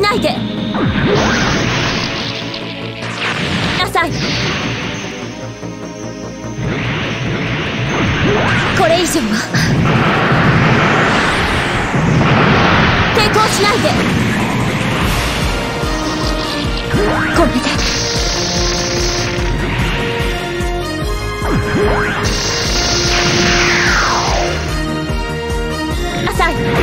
しないで。なさい。これ以上は。抵抗しないで。これで。浅い。